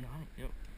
behind. Yep.